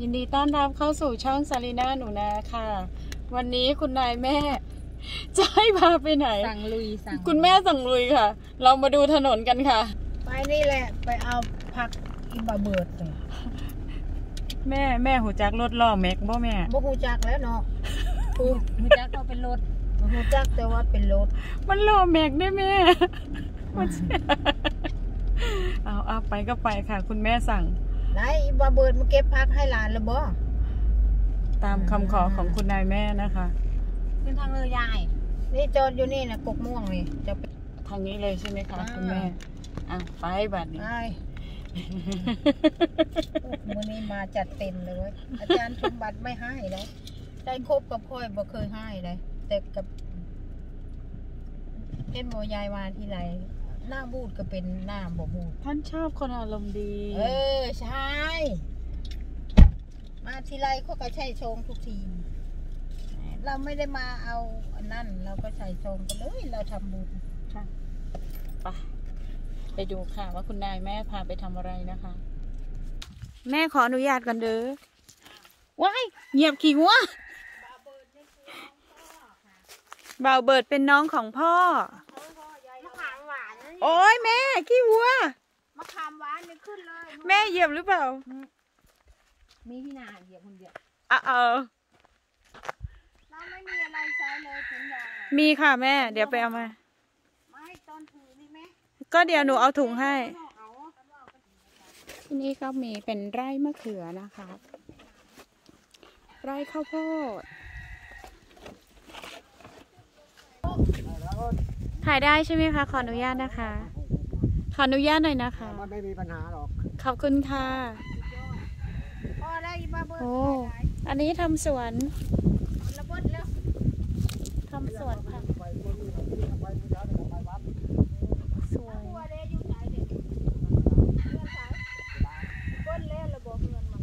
ยินดีต้อนรับเข้าสู่ช่องซารีนาหนูนาค่ะ วันนี้คุณนายแม่ จะให้พาไปไหน สั่งลุยสั่งคุณแม่สั่งลุยค่ะ เรามาดูถนนกันค่ะ ไปนี่แหละ ไปเอาผักอิบาเบิดเลยแม่แม่หูจักรถล้อแม็กบ่แม่ บ่ฮู้จักแล้วเนาะฮู้ฮู้จักก็เป็นรถบ่ฮู้จักแต่ว่าเป็นรถ มันล้อแม็กได้แม่มันเอาเอาไปก็ไปค่ะ คุณแม่สั่ง ไหนอิบาเบิดมาเก็บผักให้หลานแล้วบ่ตามคำขอของคุณนายแม่นะคะ ขึ้นทางเลยยาย นี่จอดอยู่นี่นะกกม่วงนี่จะไป ทางนี้เลยใช่ไหมคะอ่า คุณแม่อะไปบัดนี้ไปมื้อนี้มาจัดเต็มเลยเว้ยอาจารย์สมบัติไม่ให้เลยได้ครบกับค่อยบ่เคยให้เลยแต่กับเห็นบ่ยายมาที่ไร หน้าบูดก็เป็นหน้าบ่บูดท่านชอบคนอารมณ์ดี เออ ใช่ มาทีไรเขาก็ใช้ชงทุกที เราไม่ได้มาเอาอันนั่น เราก็ใส่ชงไปเลย เราทำบุญค่ะไปไปดูค่ะว่าคุณนายแม่พาไปทำอะไรนะคะ แม่ขออนุญาตกันเด้อว้ายเหยียบขี่หัวบ่าวเบิดเป็นน้องของพ่อมะขามหวาน โอ้ยแม่ขี้วัว มะขามหวานนี่ขึ้นเลยแม่เหยียบหรือเปล่า มีพี่นาเหยียบคนเดียวอะเออเราไม่มีอะไรใช้เลยถุงยางมีค่ะแม่ เดี๋ยวไปเอามา ไม่ตอนถือนี่ไหมก็เดี๋ยวหนูเอาถุงให้เอาที่นี่ก็มีเป็นไร่มะเขือนะคะไร่ข้าวโพด ถ่ายได้ใช่ไหมคะ ขออนุญาตนะคะ ขออนุญาตหน่อยนะคะ มันไม่มีปัญหาหรอก ขอบคุณค่ะ พอได้อีมาเบิร์โอ้ อันนี้ทำสวน ระเบิดแล้ว ทำสวนค่ะ ไปมือไปมือเช้าไปไปวัด สวย ตัวเดอยู่ไหนเด็กเงินสายเบิ้ลแล้วระบบเงินมัน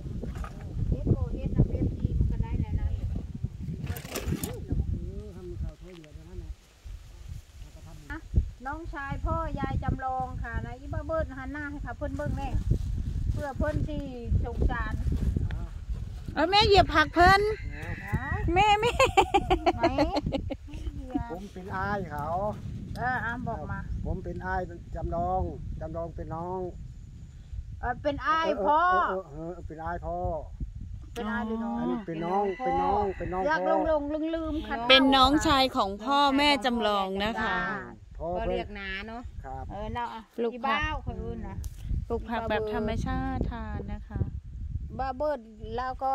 เฮ็ดโบเฮ็ดน้ำเฮ็ดทีมันก็ได้แล้วนั่น ทำข่าวช่วยเหลือนั้นนะ น้องชายพ่อยายจำลองค่ะนะอีบ้าเบิร์ดหันหน้าให้ค่ะ เพิ่นเบิ้งแน่เพื่อเพิ่นที่สงสารเออแม่เหยียบผักเพิ่นนะแม่แม่ไหมผมเป็นอายเขา เอออะบอกมาผมเป็นอายจำลองจำลองเป็นน้องเออเป็นอ้ายพ่อเออเออเป็นอายพ่อเป็นอ้ายหรือน้องอันนี้เป็นน้องเป็นน้องเป็นน้องอยากพ่ลองลงลืมลืมค่ะเป็นน้องชายของพ่อแม่จำลองนะคะ พ่อก็เพิ่เรียนกนาเนาะครับเออเนาะปลูกอีผักบ้าวคนอื่นนะปลูกผักแบบธรรมชาติทานนะคะบ้าเบิร์ดแล้วก็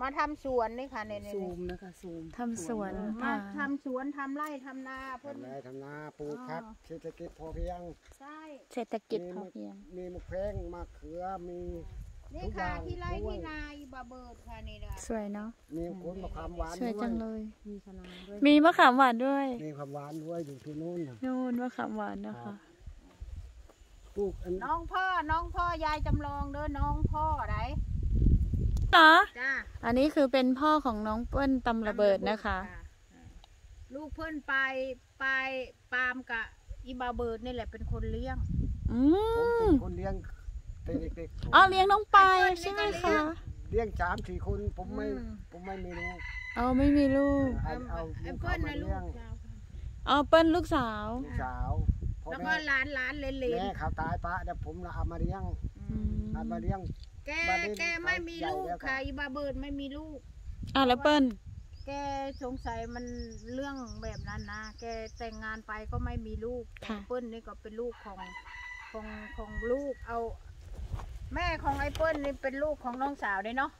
มาทำสวนนี่ค่ะเนี่ยเนี่ยซูมนะคะซูมทำสวนมาค่ะทำสวนทำไร่ทำนาเพิ่น ทำไรทำนาปลูกครับเศรษฐกิจพอเพียงใช่เศรษฐกิจพอเพียง มีมะแขงมะเขือมี นี่ค่ะที่ไร่ที่นาอีบาเบิร์ดค่ะนี่นะสวยเนาะมีคนมะขามหวานสวยด้วจัยงเลย มีคณะด้วยมีมะขามหวานด้วยมีความหวานด้วยอยู่ที่นู่นนะนู่นมะขามหวานนะคะ ปลูกอันน้องพ่อน้องพ่อยายจำลองเด้อน้องพ่อไหนเหรอจ้าอันนี้คือเป็นพ่อของน้องเปิ้ลตำระเบิดนะคะ ลูกเพิ่นไปไปปาล์มกับอีบาเบิร์ดนี่แหละเป็นคนเลี้ยง อืผมเป็มนคนเลี้ยงแต่ เด็กๆผมอ๋อเลี้ยงน้องไปายใช่ไหมคะเลี้ยงสามสี่คนผมไม่อืม ผมไม่มีลูกเอาไม่มีลูกเอาเอาไอ้ลูกเพิ่เขานมานะลูเลี้ยกงเอาเปิ้ลลูกสาว ลูกสาวพ่อแล้วก็แม่หลานหลานเลนเลนแม่เขาตายปะเดี๋ยวผมเอามาเลี้ยงอืมเอามาเลี้ยง แกบ้านนี้แกไม่มีลูกเขาใหญ่แล้วค่ะอีบาเบิร์ดไม่มีลูก อะแล้วเปิ้ลแกสงสัยมันเรื่องแบบนั้นนะ แกแต่งงานไปก็ไม่มีลูกค่ะเปิ้ลนี่ก็เป็นลูกของของของลูกเอา แม่ของไอ้เปิ้ลนี่เป็นลูกของน้องสาวด้วยเนาะ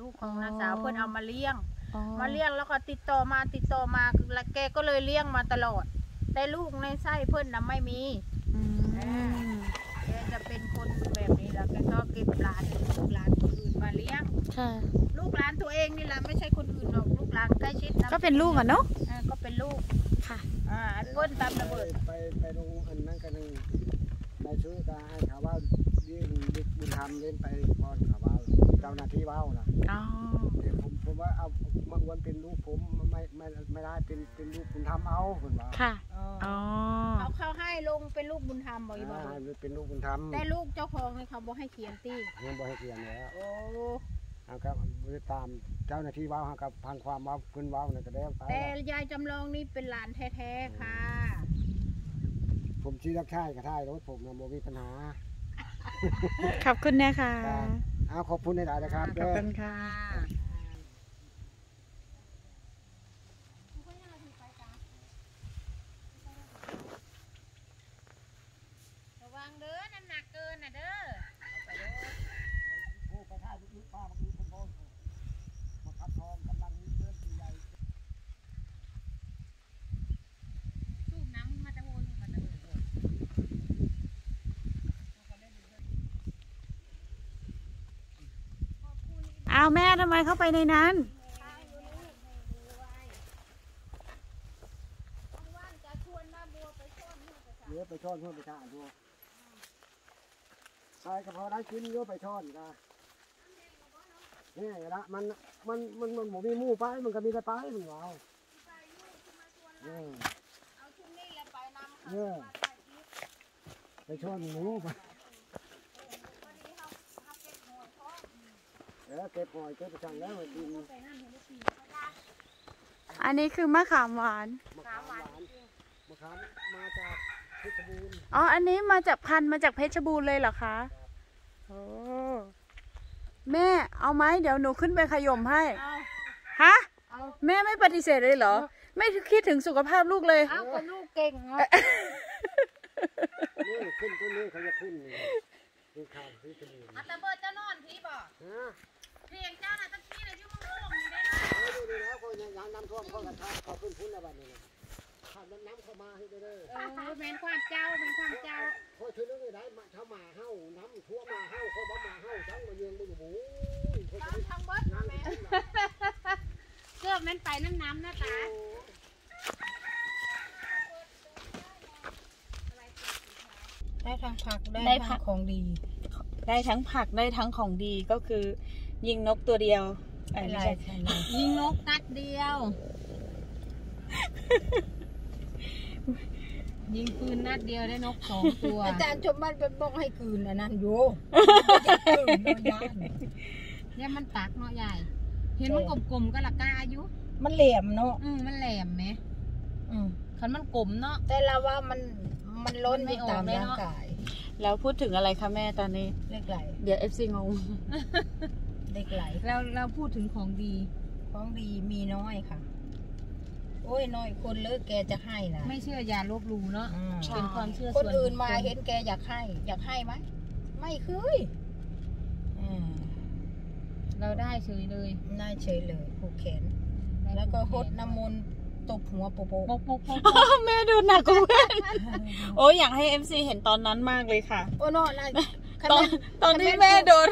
ลูกของน้องสาวเปิ้ลเอามาเลี้ยงอ๋อมาเลี้ยงแล้วก็ติดต่อมาติดต่อมาแล้วแกก็เลยเลี้ยงมาตลอด แต่ลูกในไส้เพิ่นน่ะไม่มีอืมแกจะเป็นคนแบบนี้แล้วแกก็เก็บหลานลูกหลานคนอื่นมาเลี้ยงค่ะลูกหลานตัวเองนี่แหละไม่ใช่คนอื่นหรอกลูกหลานใกล้ชิดะก็เป็นลูกอะเนาะเออก็เป็นลูกค่ะอ่าไอ้เปิ้ลตามระเบิดไปไปลงอันนั้นกันหนึ่งในชื่อก็ให้เขาว่า ยื่นเด็กบุญธรรมเล่นไปก่อนเขาว่าเจ้าหน้าที่เว้านะอ๋อแต่ผมผมว่าเอามาอวนเป็นลูกผมไม่ไม่ไม่ได้เป็นเป็นลูกบุญธรรมเอาคนว่าค่ะเอออ๋อเขาเขาให้ลงเป็นลูกบุญธรรมบอกอีบอกให้เป็นลูกบุญธรรมแต่ลูกเจ้าของนี่เขาบอกให้เขียนตี้ยังบ่ให้เขียนแล้วโอ้เอาก็ตามเจ้าหน้าที่เว้าเฮากับพังความเว้าเพิ่นเว้านั่นก็ได้ไปแต่ยายจำลองนี่เป็นหลานแท้ๆค่ะ ผมชื่อรักชายก็ได้รถผมน่ะบ่มีปัญหา ขอบคุณนะคะครับเอาขอบคุณในหลายๆนะครับขอบเด้อคุณค่ะระวังเด้อน้ำหนักเกินนะเด้อโอ้ไปท่าลึกๆป้าเมื่อกี้ผมบอกมาขับทองกำลังเดินใหญ่ สูบน้ำมันมาจะโวนกันนะ เอาแม่ทำไมเข้าไปในนั้นเดี๋ยวไปช่อนเพื่อไปท่าทั่วใส่กระเพาะได้กินเยอะไปช่อนกันนี่ละมันมันมันมันหมูมีมูไปมันก็มีแต่ไปมึงเอาเนี่ยเอาเนี่ยไปช่อนหมูไป เออเก็บหอยเก็บไปสั่งแล้วมากินอันนี้คือมะขามหวาน มะขามหวานมะขามมาจากเพชรบูรณ์อ๋อ อันนี้มาจากพันธุ์มาจากเพชรบูรณ์เลยเหรอคะ โอ้ แม่เอาไหมเดี๋ยวหนูขึ้นไปขย่มให้เอาฮะเอาแม่ไม่ปฏิเสธเลยเหรอ ไม่คิดถึงสุขภาพลูกเลย เอาก็ลูกเก่งเนาะนี่ขึ้นต้นนี้เขาจะขึ้นนี่คือข้าวที่เพชรบูรณ์อัตเบิร์ดเจ้านอนพี่บอกฮะ เพียงเจ้าน่ะตะกี้น่ะอยู่มึงลูกนี่ได้เนาะเออดูดีแล้วคนยังน้ำท่วมเขากระทบเขาขึ้นพุ่นแล้วบัดนี้นะขาดน้ำเข้ามาให้ได้เลยเออแม่นความเจ้าแม่นความเจ้าพอยชื่อเรื่องนี้ได้มาถ้ามาเฮ้าน้ำท่วมมาเฮ้าเขาบอกมาเฮ้าทั้งมาเยือนบุญบูเขาเจ้าจะทางเบิดแม่เกือบแม่นไปน้ำน้ำนะตาได้ทางผักได้ได้งของดี ได้ทั้งผักได้ทั้งของดีก็คือ ยิงนกตัวเดียวเอ้ยไม่ใช่ยิงนกนัดเดียว ยิงปืนนัดเดียวได้นกสองตัวอาจารย์ชมมันเป็นบอกให้คืนอันนั้นอยู่คืนโดยยานเนี่ยมันตักเนาะใหญ่ เห็นมันกลมๆก็ละกาอายุมันเหลี่ยมเนาะอืมมันแหลมไหมอืมคันมันกลมเนาะแต่เราว่ามันมันล้นมันไม่อยู่ตามออกเลยร่างเนาะกายแล้วพูดถึงอะไรคะแม่ตอนนี้ เล็กไหลเดี๋ยวเอฟซีงง เล็กไหลเราเราพูดถึงของดีของดีมีน้อยค่ะ โอ้ยน้อยคนเลิกแกจะให้นะไม่เชื่ออย่าลบหลู่เนาะอืมใช่ เป็นความเชื่อคนส่วนอื่นมาบุคคลเห็นแกอยากให้ อยากให้ไหมไม่เคยอืมเราได้เฉยเลยน่าเฉยเลยผูกแขน แล้วก็หดน้ำมนต์ตบหัวโปโปปกปกปกแม่ดูหนักกว่าเพื่อนโอ้ยอยากให้เอฟซีเห็นตอนนั้นมากเลยค่ะ โอ้เนอะนะขตอนาดนตอนที่แม่โดน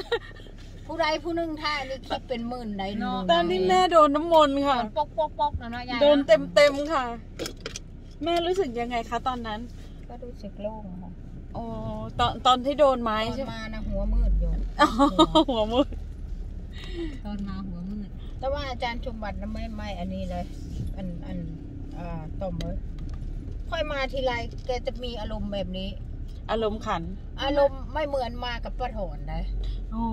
ผู้ใดผู้หนึ่งท่านี่คิดเป็นหมื่นใดหนึ่งตอนที่แม่โดนน้ำมนต์ค่ะ ปกปกปกนะเนาะยายโดนเต็มเต็มๆค่ะ แม่รู้สึกยังไงคะตอนนั้นก็รู้สึกโล่งค่ะโอ้ตอนตอนที่โดนไม้ตอนใช่ไหมมานะหัวมืดอยู่อ๋อหัวมืดตอนมาหัวมืด แต่ว่าอาจารย์ชุมบัตรนะไม่ไม่อันนี้เลย อันอันอ่าต้มเลยค่อยมาทีไรแกจะมีอารมณ์แบบนี้ อารมณ์ขัน อารมณ์ไม่เหมือนมากับป้าถอนนะโอ้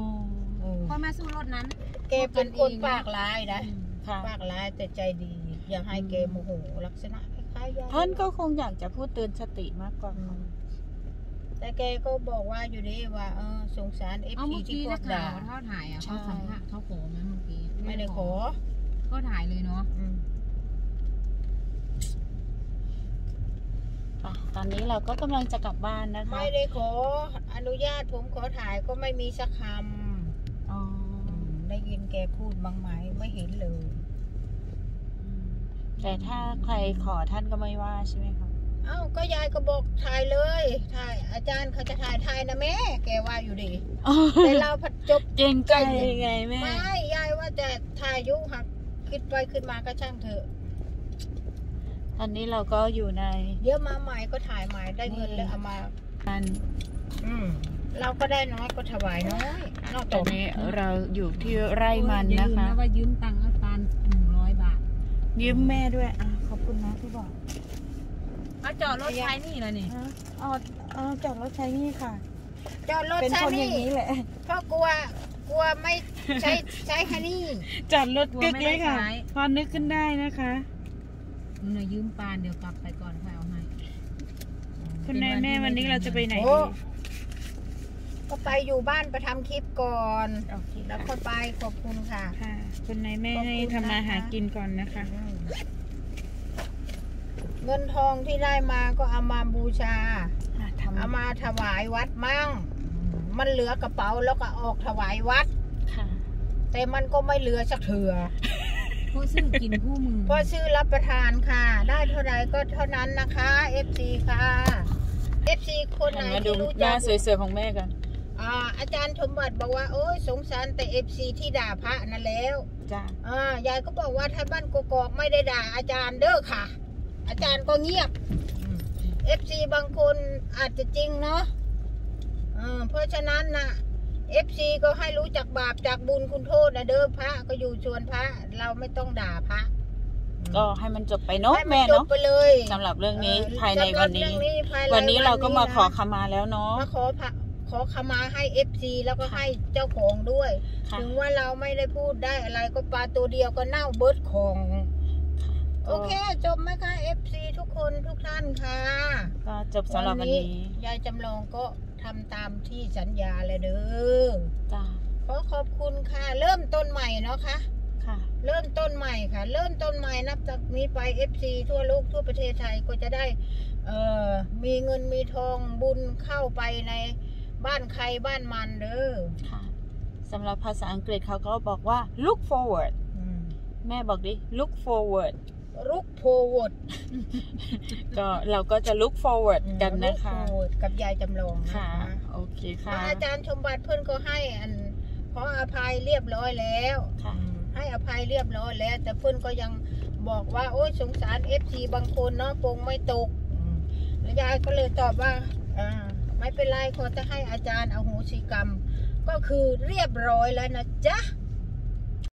เออพอมาสู้รถนั้นแกเป็นคนปากร้ายนะค่ะ ปากร้ายแต่ใจดี อย่าให้แกโมโหลักษณะคล้ายๆยายท่านก็คงอยากจะพูดเตือนสติมากกว่าอืมแต่แกก็บอกว่าอยู่ดีว่าเออสงสารเอฟเอาซีเมื่อที่กี้พวนักกข่าด่าวเขาถ่ายอะเขาสัมภาษณ์เขาขอไหมเมื่อกี้ไม่ได้ขอ ก็ถ่ายเลยเนาะอืมอะตอนนี้เราก็กำลังจะกลับบ้านนะคะ ไม่ได้ขออนุญาตผมขอถ่ายก็ไม่มีสักคำ อ๋ออืมได้ยินแกพูดบ้างไหมไม่เห็นเลยแต่ถ้าใครขอท่านก็ไม่ว่าใช่ไหมคะเอ้าก็ยายก็บอกถ่ายเลยถ่ายอาจารย์เขาจะถ่ายถ่ายนะแม่แกว่าอยู่ดีแต่เราผัดจบ เกรงใจไงแม่ ไม่ยายว่าจะถ่ายอยุหักคิดไปขึ้นมาก็ช่างเถอะ ตอนนี้เราก็อยู่ในเดี๋ยวมาใหม่ก็ถ่ายใหม่ได้เงินแล้วเอามาการอืม เราก็ได้น้อยก็ถวายน้อยนอกตจาอกนนี้เราอยู่ที่ไร่มันนะคะว่ายืมตังค์อาจารย์หนึ่งร้อยบาทยืมแม่ด้วยอะขอบคุณนะที่บอกเอาจอดรถใช้นี่แล้วนี่อะอ๋ออ๋อจอดรถใช้นี่ค่ะ จอดรถเป็นซะคนอนี่ย่างนี้แหละเพราะกลัวกลัวไม่ใช้ใช้ฮันนี่จอดรถกึกเลยค่ะ พอนึกขึ้นได้นะคะหน่อยยืมปานเดี๋ยวกลับไปก่อนค่อยเอาให้คุณนายแม่วันนี้เราจะไปไหนโอ้ดี ก็ไปอยู่บ้านไปทำคลิปก่อน โอเคแล้วค่อยไปขอบคุณค่ะ ค่ะ คุณนายแม่ขอบคุณให้ทำมานะคะหากินก่อนนะคะ เงินทองที่ได้มาก็เอามาบูชา อะทำเอามาถวายวัดมั่ง มันเหลือกระเป๋าแล้วก็ออกถวายวัดค่ะแต่มันก็ไม่เหลือสักเถือผู้ซื้อกินผู้มึงเพราะซื้อรับประทานค่ะ ได้เท่าไรก็เท่านั้นนะคะ FC ค่ะ FC คนไหนหันมาดูที่รู้หจัน้ากสวยๆของแม่กัน อ่าอาจารย์สมบัติบอกว่าโอ้ยสงสารแต่ FC ที่ด่าพระนั่นแล้วจ้าอ่ายายก็บอกว่าท่านบ้านกกอกไม่ได้ด่าอาจารย์เด้อค่ะ อาจารย์ก็เงียบ FC บางคนอาจจะจริงเนาะเออเพราะฉะนั้นนะ FC ก็ให้รู้จักบาปจากบุญคุณโทษนะเด้อพระก็อยู่ชวนพระ เราไม่ต้องด่าพระก็ให้มันจบไปเนาะให้นแม่จบเนาะไปเลยสำหเราเรื่องนี้เออภายในวันนี้สำหรับเรื่องภายในวันนี้เราก็มาขอนะขมาแล้วเนาะมาขอพระ ขอขมาให้ FC แล้วก็ค่ะให้เจ้าของด้วย ค่ะถึงว่าเราไม่ได้พูดได้อะไรก็ปลาตัวเดียวก็เน่าเบิดของ โอเค จบไหมคะ FC ทุกคนทุกท่านค่ะ ก็จบสำหรับวันนี้ยายจำลองก็ทำตามที่สัญญาเลยเด้อ จ้าขอขอบคุณค่ะ เริ่มต้นใหม่เนาะค่ะ ค่ะ เริ่มต้นใหม่ค่ะ เริ่มต้นใหม่นับจากนี้ไป FC ทั่วโลกทั่วประเทศไทยก็จะได้ เอ่อมีเงินมีทองบุญเข้าไปใน บ้านใครบ้านมันเด้อค่ะสำหรับภาษาอังกฤษเขาก็บอกว่า look forward อืมแม่บอกดิ look forward ลุกโพวดก็เราก็จะ look forward กันนะคะ ลุกโพวดกับยายจำลองนะค่ะคะโอเคค่ะ อาจารย์ชมบัติเพื่อนก็ให้อันขออภัยเรียบร้อยแล้วค่ะ ให้อภัยเรียบร้อยแล้ว แต่เพื่อนก็ยังบอกว่า โอ้ยสงสาร FC บางคนเนาะปลงไม่ตกแล้วยายก็เลยตอบว่าอ่า ไม่เป็นไรขอจะให้อาจารย์อโหสิกรรม ก็คือเรียบร้อยแล้วนะจ๊ะ